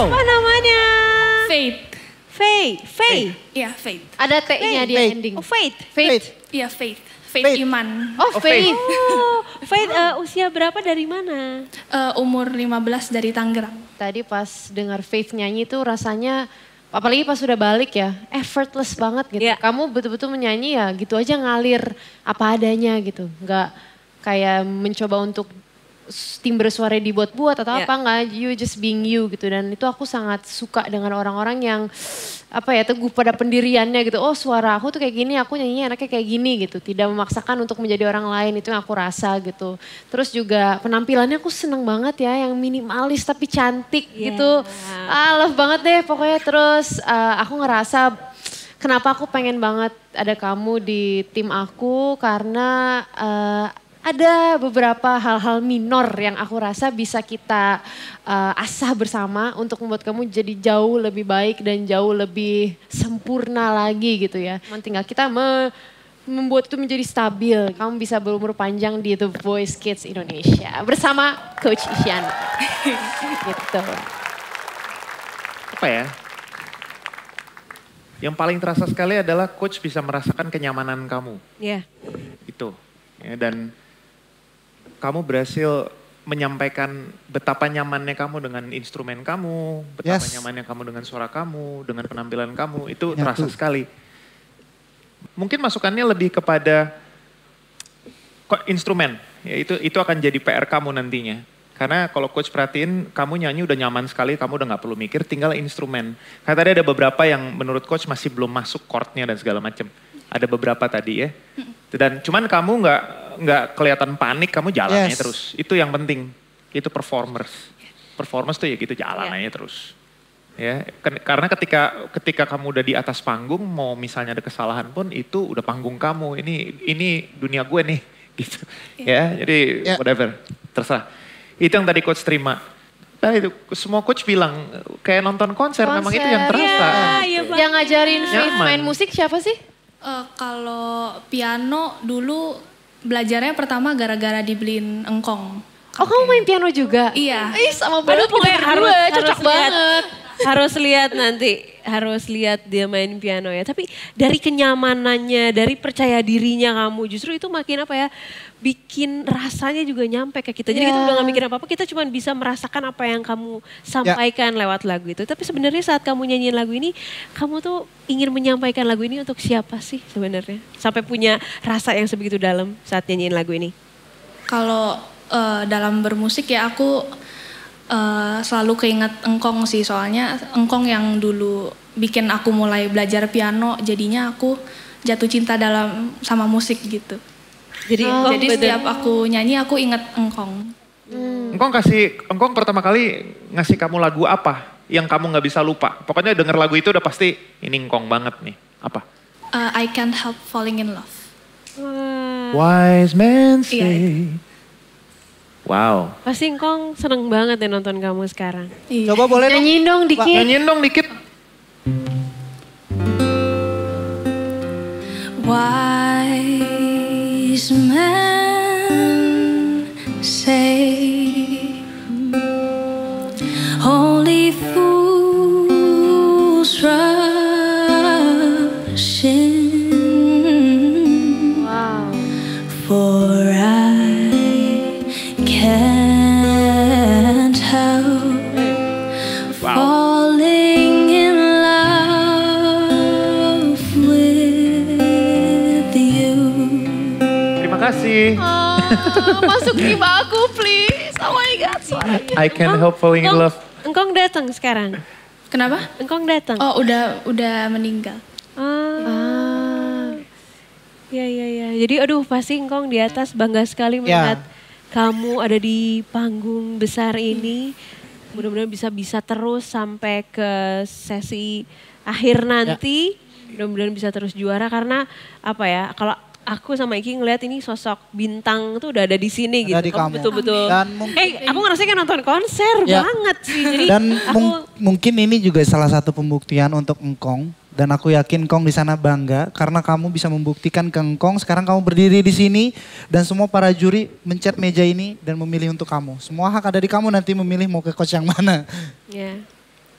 Wow. Apa namanya? Faith. Faye. Faye. Iya, Faith. Ada T-nya di Faith. ending. Oh, Faith. Faith. Iya, Faith. Faith, Faith. Iman. Oh, Faith. Oh, Faith eh, usia berapa dari mana? Eh, umur 15 dari Tangerang. Tadi pas dengar Faith nyanyi tuh rasanya apalagi pas sudah balik ya, effortless banget gitu. Iya. Kamu betul-betul menyanyi ya gitu aja ngalir apa adanya gitu. Nggak kayak mencoba untuk timbre suara dibuat-buat atau Iya. apa nggak, you just being you gitu. Dan itu aku sangat suka dengan orang-orang yang apa ya teguh pada pendiriannya gitu. Oh suara aku tuh kayak gini, aku nyanyinya enaknya kayak gini gitu. Tidak memaksakan untuk menjadi orang lain itu yang aku rasa gitu. Terus juga penampilannya aku seneng banget ya yang minimalis tapi cantik Iya. gitu. Ah love banget deh pokoknya. Terus eh, aku ngerasa kenapa aku pengen banget ada kamu di tim aku karena eh, ada beberapa hal-hal minor yang aku rasa bisa kita eh, asah bersama untuk membuat kamu jadi jauh lebih baik dan jauh lebih sempurna lagi gitu ya. Cuman tinggal kita me- membuat itu menjadi stabil. Kamu bisa berumur panjang di The Voice Kids Indonesia bersama Coach Isyana. gitu. apa ya? Yang paling terasa sekali adalah coach bisa merasakan kenyamanan kamu. Iya. Itu. Ya, dan kamu berhasil menyampaikan betapa nyamannya kamu dengan instrumen kamu, betapa Yes. nyamannya kamu dengan suara kamu, dengan penampilan kamu, itu Nyatu. terasa sekali. Mungkin masukannya lebih kepada kok instrumen, ya itu itu akan jadi PR kamu nantinya. Karena kalau coach perhatiin, kamu nyanyi udah nyaman sekali, kamu udah nggak perlu mikir, tinggal instrumen. Karena tadi ada beberapa yang menurut coach masih belum masuk chordnya dan segala macam. Ada beberapa tadi ya. Dan cuman kamu nggak nggak kelihatan panik, kamu jalan aja Yes. terus. Itu yang penting. Itu performers. Performance tuh ya gitu jalan Iya. aja terus. Ya, ken- karena ketika ketika kamu udah di atas panggung, mau misalnya ada kesalahan pun itu udah panggung kamu. Ini ini dunia gue nih, gitu. Ya, jadi Ya. whatever, terserah. Itu yang tadi coach terima. Nah itu semua coach bilang kayak nonton konser, memang itu yang Konser. terasa. Iya, iya banget. Yang ngajarin Faith main musik siapa sih? Eh, kalau piano dulu belajarnya pertama gara-gara dibeliin engkong. Oh kamu main piano juga? Iya. Ih sama banget kita pokoknya berdua, harus, cocok harus lihat, banget. harus lihat nanti, harus lihat dia main piano ya. Tapi dari kenyamanannya, dari percaya dirinya kamu, justru itu makin apa ya, bikin rasanya juga nyampe ke kita. Jadi kita Iya. udah gak mikir apa-apa, kita cuma bisa merasakan apa yang kamu sampaikan lewat lagu itu. Tapi sebenarnya saat kamu nyanyiin lagu ini, kamu tuh ingin menyampaikan lagu ini untuk siapa sih sebenarnya? Sampai punya rasa yang sebegitu dalam saat nyanyiin lagu ini. Kalau eh, dalam bermusik ya aku eh, selalu keinget engkong sih soalnya engkong yang dulu bikin aku mulai belajar piano jadinya aku jatuh cinta dalam sama musik gitu. Jadi, engkong Jadi setiap aku nyanyi aku inget engkong. Engkong kasih, engkong pertama kali ngasih kamu lagu apa yang kamu nggak bisa lupa? Pokoknya denger lagu itu udah pasti ini engkong banget nih. Apa? Eh, I can't help falling in love. Wise men Iya, say. Wow. Pasti Engkong seneng banget ya nonton kamu sekarang. Iya. Coba boleh dong. Nyanyiin dong dikit. Nyanyiin dong dikit. Wise men say only fools kasih. Ah, masuk tim aku please. Oh my god suaranya. I can't help falling in love. Engkong datang sekarang. Kenapa? Engkong datang. Oh, udah udah meninggal. Ah. Ya ya ya. Jadi aduh pasti Engkong di atas bangga sekali melihat kamu ada di panggung besar ini. Mudah-mudahan bisa bisa terus sampai ke sesi akhir nanti. Mudah-mudahan bisa terus juara karena apa ya? Kalau aku sama Iki ngeliat ini sosok bintang tuh udah ada di sini Ada gitu. di kamu. Betul-betul. Dan mungkin- Eh, aku ngerasa kayak nonton konser Ya. banget sih. Jadi Dan aku mung- mungkin ini juga salah satu pembuktian untuk Engkong. Dan aku yakin Engkong di sana bangga karena kamu bisa membuktikan ke Engkong. Sekarang kamu berdiri di sini dan semua para juri mencet meja ini dan memilih untuk kamu. Semua hak ada di kamu nanti memilih mau ke coach yang mana. ya.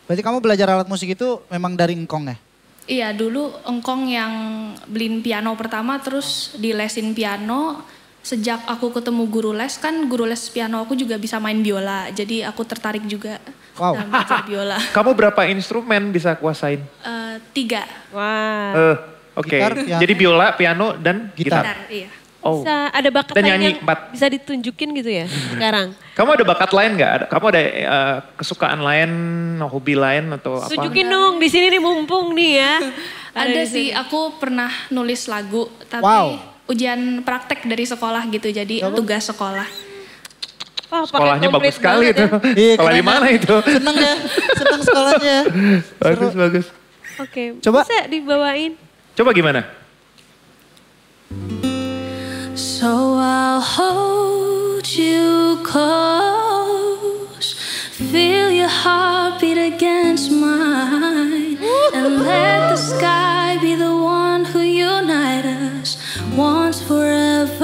Berarti kamu belajar alat musik itu memang dari engkong ya? Iya dulu engkong yang beliin piano pertama terus dilesin piano. Sejak aku ketemu guru les kan guru les piano aku juga bisa main biola. Jadi aku tertarik juga Wow. dalam belajar biola. Kamu berapa instrumen bisa kuasain? Eh, tiga Wah. Eh, Oke, piano. jadi biola, piano, dan Gitar. gitar. gitar. Iya. Oh, Bisa ada bakat Dan lain nyanyi, yang empat. bisa ditunjukin gitu ya sekarang? kamu ada bakat lain nggak? Ada- Kamu ada eh, kesukaan lain, hobi lain atau apa? Tunjukin dong di sini nih mumpung nih ya. Ada di sih, aku pernah nulis lagu, tapi Wow. ujian praktek dari sekolah gitu, jadi tugas sekolah. Wah, paket Sekolahnya bagus sekali banget itu. ya. Iya, Sekolah di mana itu? Seneng ya, seneng sekolahnya. bagus, bagus. Oke, Coba. bisa dibawain. Coba gimana? So I'll hold you close, feel your heartbeat against mine, and let the sky be the one who unite us once forevermore.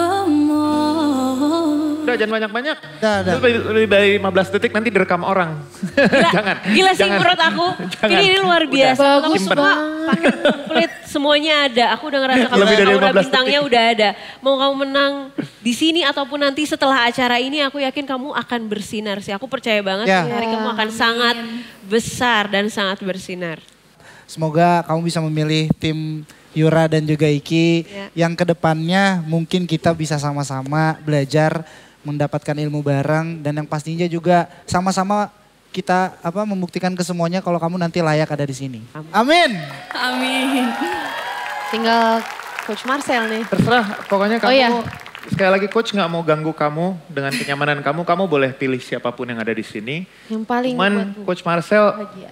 Udah jangan banyak-banyak. Udah, udah. Lebih, dari 15 detik nanti direkam orang. jangan. Gila sih jangan. menurut aku. Jangan. Ini, ini luar Udah. biasa. Kamu Bagus semua paket komplit semuanya ada. Aku udah ngerasa kamu Lebih dari aura 15 bintangnya detik. udah ada. Mau kamu menang di sini ataupun nanti setelah acara ini aku yakin kamu akan bersinar sih. Aku percaya banget Ya. sih hari kamu akan sangat besar dan sangat bersinar. Semoga kamu bisa memilih tim Yura dan juga Iki Ya. yang ke depannya mungkin kita bisa sama-sama belajar mendapatkan ilmu bareng dan yang pastinya juga sama-sama kita apa membuktikan ke semuanya kalau kamu nanti layak ada di sini. Amin. Amin. Tinggal Coach Marcel nih. Terserah, pokoknya kamu Oh, iya. sekali lagi coach nggak mau ganggu kamu dengan kenyamanan kamu, kamu boleh pilih siapa pun yang ada di sini. Yang paling Cuman coach Marcel bahagia.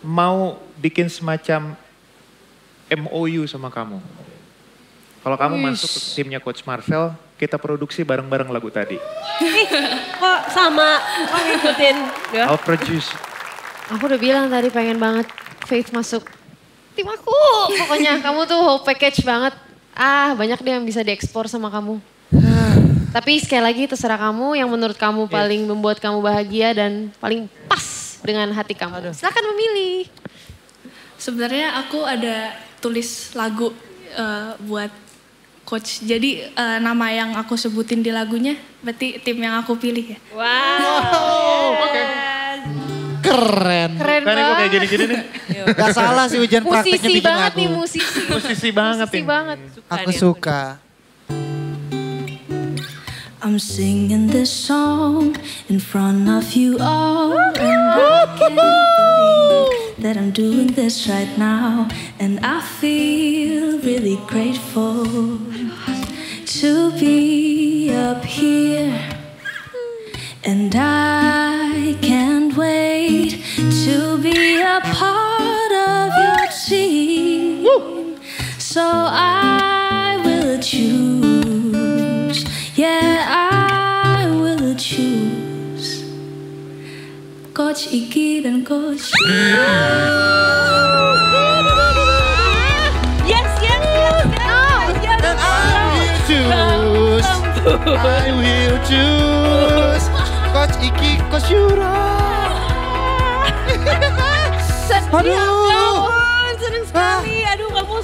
mau bikin semacam MOU sama kamu. Kalau kamu masuk ke timnya coach Marcel, kita produksi bareng-bareng lagu tadi. Ih, kok sama? Kok ngikutin? Ya. I'll produce. Aku udah bilang tadi pengen banget Faith masuk tim aku. Pokoknya kamu tuh whole package banget. Ah banyak deh yang bisa diekspor sama kamu. Tapi sekali lagi terserah kamu yang menurut kamu paling membuat kamu bahagia dan paling pas dengan hati kamu. Silakan memilih. Sebenarnya aku ada tulis lagu eh, buat coach. Jadi eh, nama yang aku sebutin di lagunya berarti tim yang aku pilih ya. Wow. Keren. Keren Kan kok kayak gini-gini nih. Gak salah sih ujian prakteknya Musisi bikin banget nih musisi. Musisi banget Musisi ini. banget. Aku suka. I'm singing this song in front of you all and I can't believe that I'm doing this right now and I feel really grateful to be up here and I so I will choose yeah I will choose Coach Iki dan Coach Yes, yes, yes. yes. Dan I will choose. I will choose. Coach Iki, Coach Yura. Sedih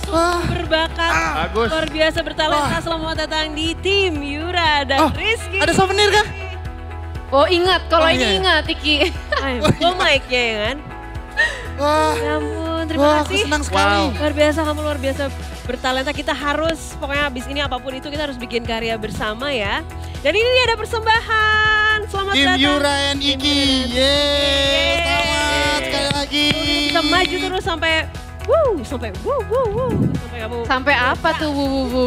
Kamu Ah. berbakat. Bagus. Luar biasa bertalenta. Selamat datang di tim Yura dan Oh, Rizky. ada souvenir kah? Oh ingat, kalau Oh, ini iya. ingat Iki. Ay, Gue mic-nya ya kan. Wah, Ya ampun, terima wah aku kasih. senang sekali. Luar biasa, kamu luar biasa bertalenta. Kita harus, pokoknya abis ini apa pun itu kita harus bikin karya bersama ya. Dan ini ada persembahan. Selamat Tim datang. Yura and Iki. Yeay, selamat sekali lagi. Kita maju terus sampai Wuh, sampai wuh, wuh, wuh. Sampai kamu Sampai apa tuh bu bu?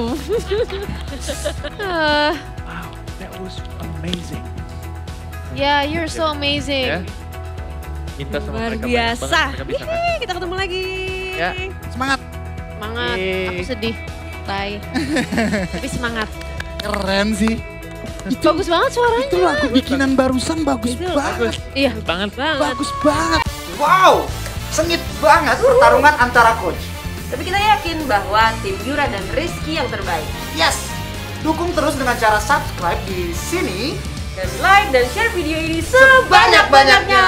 Ah, Wow, that was amazing. yeah, you're so amazing. Ya. Minta sama luar mereka banyak biasa. banget, mereka bisa. Yeay, kita ketemu lagi. Ya. Semangat. Semangat, Yeay. aku sedih. Bye. Tapi semangat. Keren sih. Bagus banget suaranya. Itu lagu bikinan barusan bagus Itu banget. Iya. Banget. Banget. Bagus banget. Wow, sengit banget pertarungan antara coach. Tapi kita yakin bahwa tim Yura dan Rizky yang terbaik. Yes, dukung terus dengan cara subscribe di sini Dan like dan share video ini sebanyak-banyaknya.